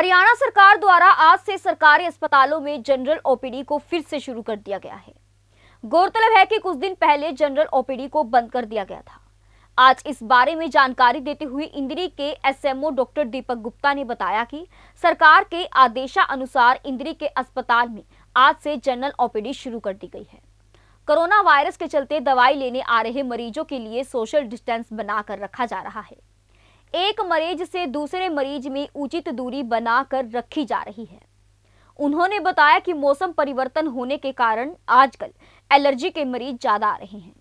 हरियाणा सरकार द्वारा आज से सरकारी अस्पतालों में जनरल ओपीडी को फिर से शुरू कर दिया गया है। गौरतलब है कि कुछ दिन पहले जनरल ओपीडी को बंद कर दिया गया था। आज इस बारे में जानकारी देते हुए इंदिरी के एसएमओ डॉक्टर दीपक गुप्ता ने बताया कि सरकार के आदेशानुसार इंदिरी के अस्पताल में आज से जनरल ओपीडी शुरू कर दी गई है। कोरोना वायरस के चलते दवाई लेने आ रहे मरीजों के लिए सोशल डिस्टेंस बनाकर रखा जा रहा है। एक मरीज़ से दूसरे मरीज़ में उचित दूरी बनाकर रखी जा रही है। उन्होंने बताया कि मौसम परिवर्तन होने के कारण आजकल एलर्जी के मरीज़ ज़्यादा आ रहे हैं।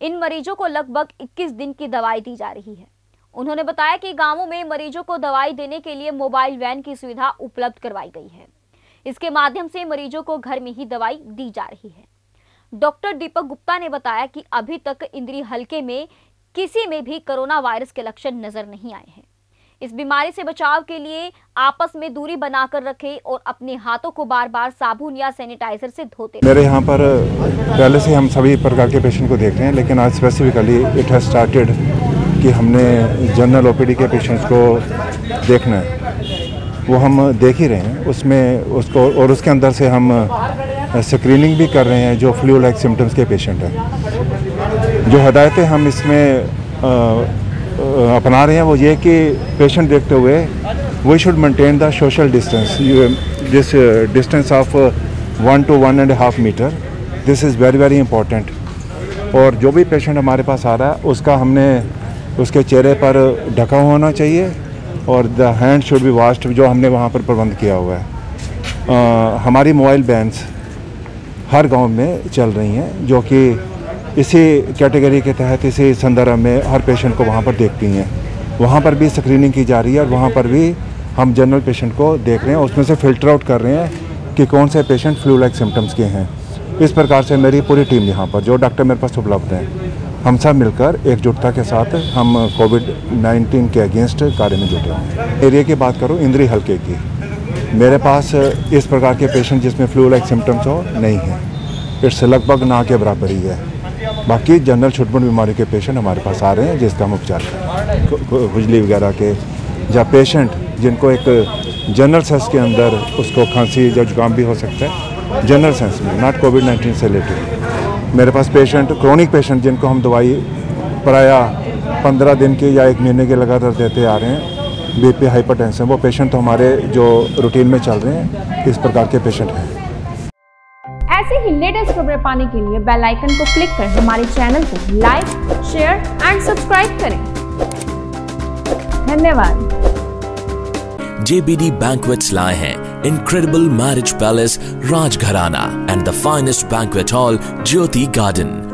इन मरीजों को लगभग 21 दिन की दवाई दी जा रही है। उन्होंने बताया कि गाँवों में मरीजों को दवाई देने के लिए मोबाइल वैन की सुविधा उपलब्ध करवाई गई है। इसके माध्यम से मरीजों को घर में ही दवाई दी जा रही है। डॉक्टर दीपक गुप्ता ने बताया कि अभी तक इंद्री हल्के में किसी में भी कोरोना वायरस के लक्षण नज़र नहीं आए हैं। इस बीमारी से बचाव के लिए आपस में दूरी बनाकर रखें और अपने हाथों को बार बार साबुन या सैनिटाइजर से धोते मेरे यहाँ पर पहले से हम सभी प्रकार के पेशेंट को देख रहे हैं, लेकिन आज स्पेसिफिकली इट हैज़ स्टार्टेड कि हमने जनरल ओपीडी के पेशेंट्स को देखना है। वो हम देख ही रहे हैं, उसमें उसको और उसके अंदर से हम स्क्रीनिंग भी कर रहे हैं जो फ्लू लाइक सिम्टम्स के पेशेंट हैं। जो हदायतें हम इसमें अपना रहे हैं वो ये कि पेशेंट देखते हुए we should maintain the social distance this distance of one to one and half meter this is very very important और जो भी पेशेंट हमारे पास आ रहा है उसका हमने उसके चेहरे पर ढका होना चाहिए और the hand should be washed जो हमने वहाँ पर प्रबंध किया हुआ है। आ, हमारी मोबाइल बैंस हर गाँव में चल रही हैं जो कि इसी कैटेगरी के तहत इसी संदर्भ में हर पेशेंट को वहाँ पर देखती हैं। वहाँ पर भी स्क्रीनिंग की जा रही है और वहाँ पर भी हम जनरल पेशेंट को देख रहे हैं उसमें से फ़िल्टर आउट कर रहे हैं कि कौन से पेशेंट फ्लू लाइक सिम्टम्स के हैं। इस प्रकार से मेरी पूरी टीम यहाँ पर, जो डॉक्टर मेरे पास उपलब्ध हैं, हम सब मिलकर एकजुटता के साथ हम कोविड 19 के अगेंस्ट कार्य में जुटे हैं। एरिया की बात करूँ, इंद्री हल्के की। मेरे पास इस प्रकार के पेशेंट जिसमें फ्लू लाइक सिम्टम्स हो, नहीं है। इट्स लगभग ना के बराबर ही है। बाकी जनरल छुटपुट बीमारी के पेशेंट हमारे पास आ रहे हैं, जिसका हम उपचार करें खुजली वगैरह के, या पेशेंट जिनको एक जनरल सेंस के अंदर उसको खांसी या जुकाम भी हो सकता है। जनरल सेंस में नॉट कोविड नाइन्टीन से रिलेटेड मेरे पास पेशेंट क्रोनिक पेशेंट जिनको हम दवाई प्राया पंद्रह दिन की या एक महीने के लगातार देते आ रहे हैं। बीपी हाइपरटेंशन वो पेशेंट तो हमारे जो रूटीन में चल रहे हैं, इस प्रकार के पेशेंट हैं। ऐसे ही लेटेस्ट खबरें पाने के लिए बेल आइकन को क्लिक कर हमारे चैनल को लाइक शेयर एंड सब्सक्राइब करें। धन्यवाद। जेबीडी बैंकवेट्स लाए हैं incredible marriage palace Rajgharana and the finest banquet hall Jyoti garden